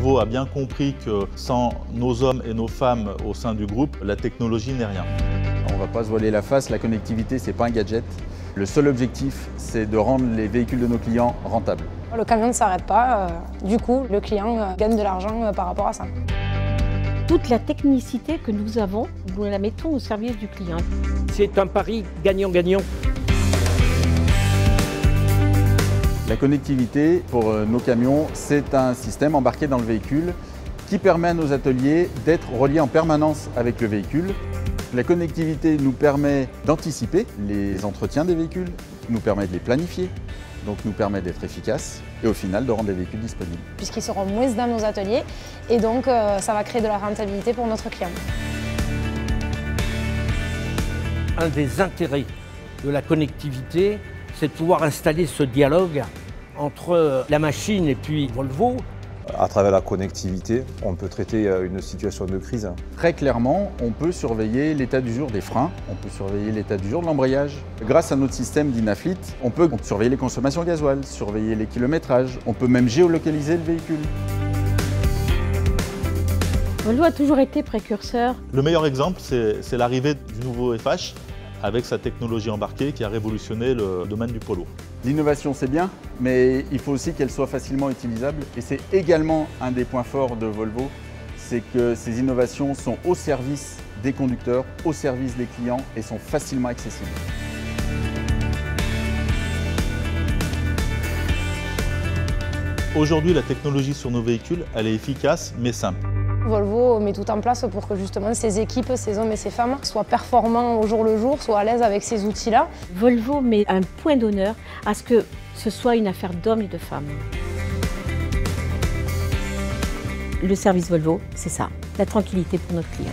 Volvo a bien compris que sans nos hommes et nos femmes au sein du groupe, la technologie n'est rien. On ne va pas se voiler la face, la connectivité, ce n'est pas un gadget. Le seul objectif, c'est de rendre les véhicules de nos clients rentables. Le camion ne s'arrête pas, euh, du coup, le client euh, gagne de l'argent euh, par rapport à ça. Toute la technicité que nous avons, nous la mettons au service du client. C'est un pari gagnant-gagnant. La connectivité pour nos camions, c'est un système embarqué dans le véhicule qui permet à nos ateliers d'être reliés en permanence avec le véhicule. La connectivité nous permet d'anticiper les entretiens des véhicules, nous permet de les planifier, donc nous permet d'être efficace et au final de rendre les véhicules disponibles. Puisqu'ils seront moins dans nos ateliers et donc euh, ça va créer de la rentabilité pour notre client. Un des intérêts de la connectivité, c'est de pouvoir installer ce dialogue entre la machine et puis Volvo à travers la connectivité, on peut traiter euh, une situation de crise. Très clairement, on peut surveiller l'état du jour des freins, on peut surveiller l'état du jour de l'embrayage. Grâce à notre système d'Inaflit, on peut surveiller les consommations gasoil, surveiller les kilométrages, on peut même géolocaliser le véhicule. Volvo a toujours été précurseur. Le meilleur exemple, c'est l'arrivée du nouveau FH avec sa technologie embarquée qui a révolutionné le domaine du polo. L'innovation c'est bien, mais il faut aussi qu'elle soit facilement utilisable et c'est également un des points forts de Volvo, c'est que ces innovations sont au service des conducteurs, au service des clients et sont facilement accessibles. Aujourd'hui, la technologie sur nos véhicules, elle est efficace mais simple. Volvo met tout en place pour que justement ces équipes, ces hommes et ces femmes soient performants au jour le jour, soient à l'aise avec ces outils-là. Volvo met un point d'honneur à ce que ce soit une affaire d'hommes et de femmes. Le service Volvo, c'est ça, la tranquillité pour notre client.